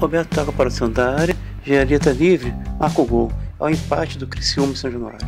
Roberto toca para o centro da área, Engenharia está livre, marca o gol. É o empate do Criciúma em São Januário.